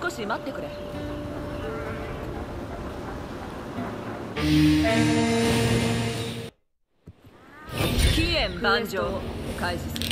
少し待ってくれ。期限万丈。開始する。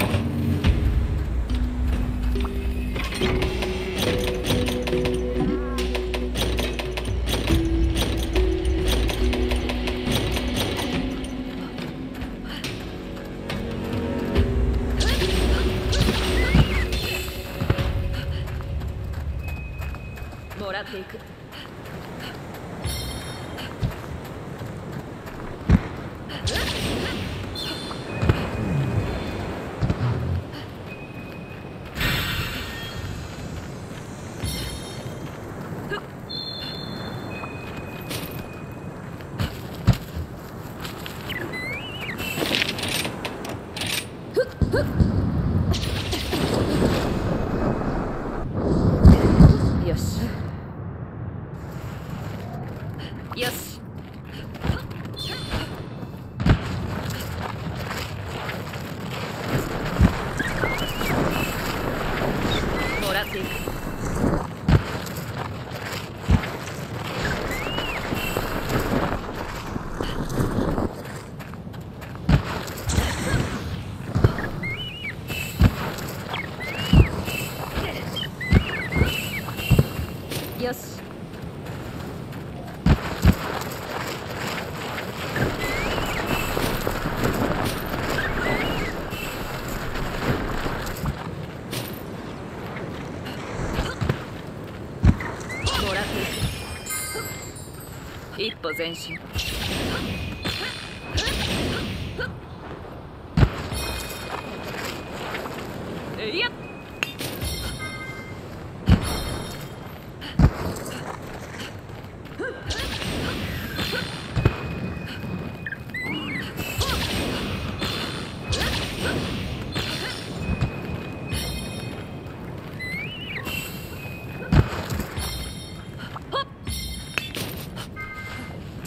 いく一歩前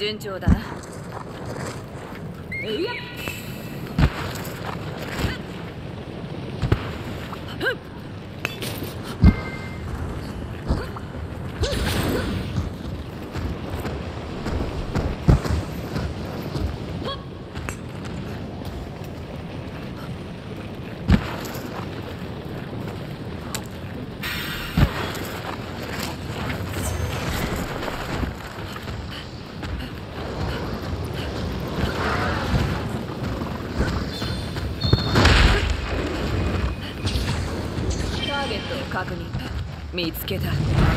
順調だ。なえいや見つけた。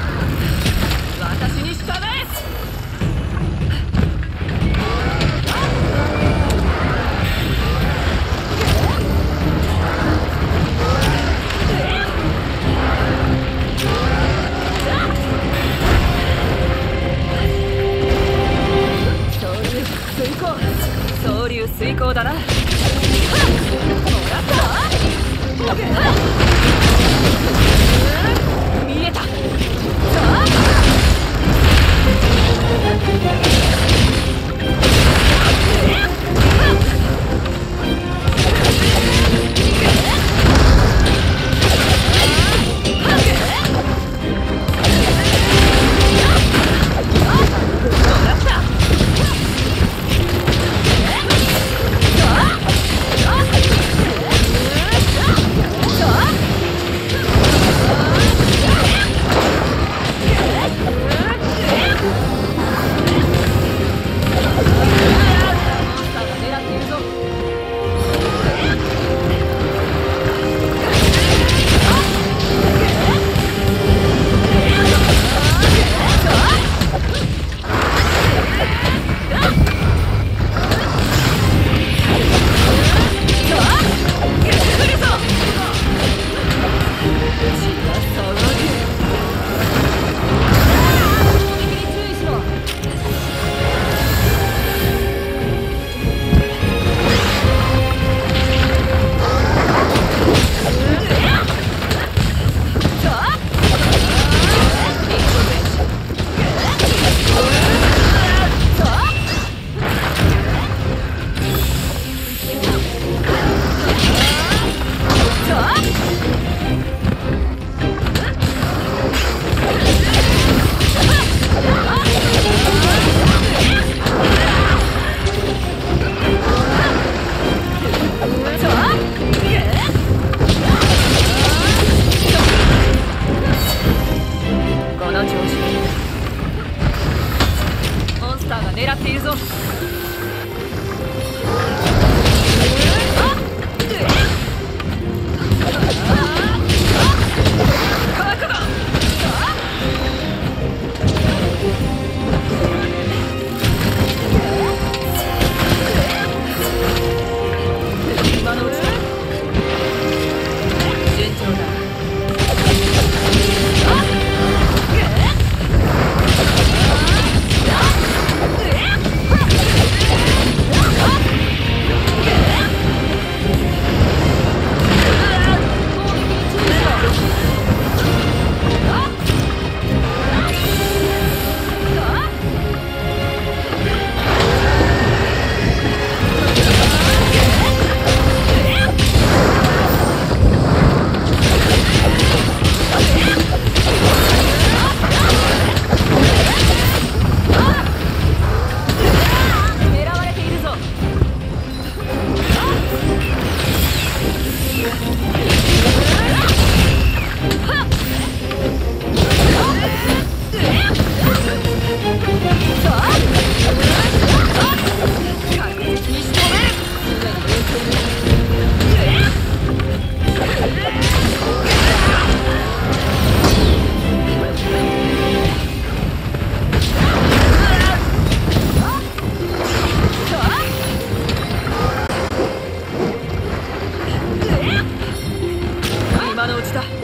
今のうちだ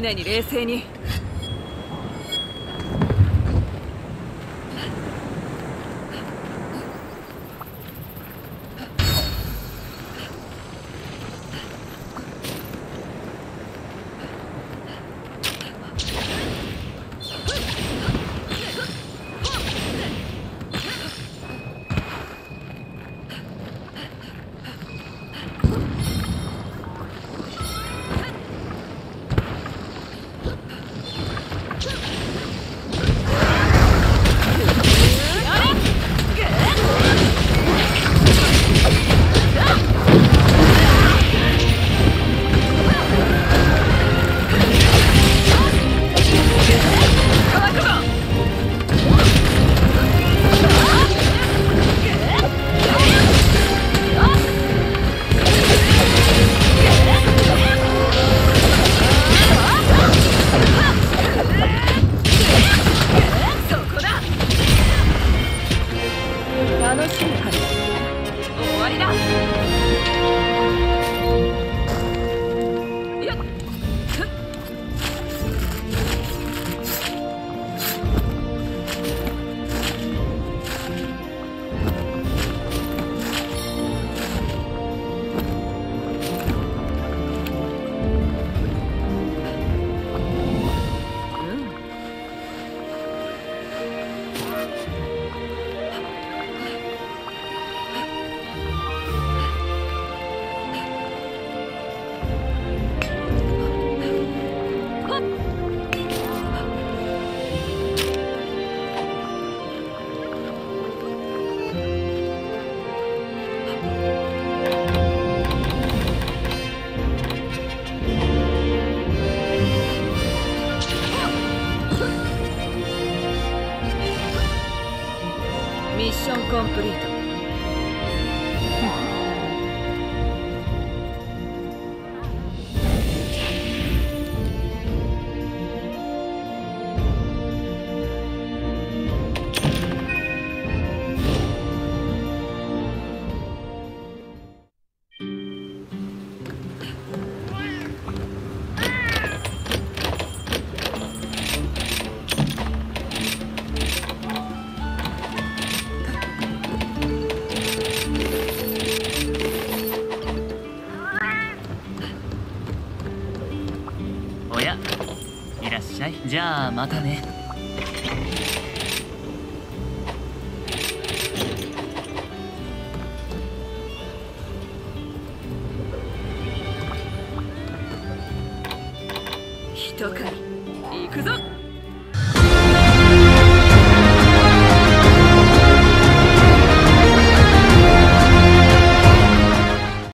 常に冷静に。Chão comprido. じゃあまたね。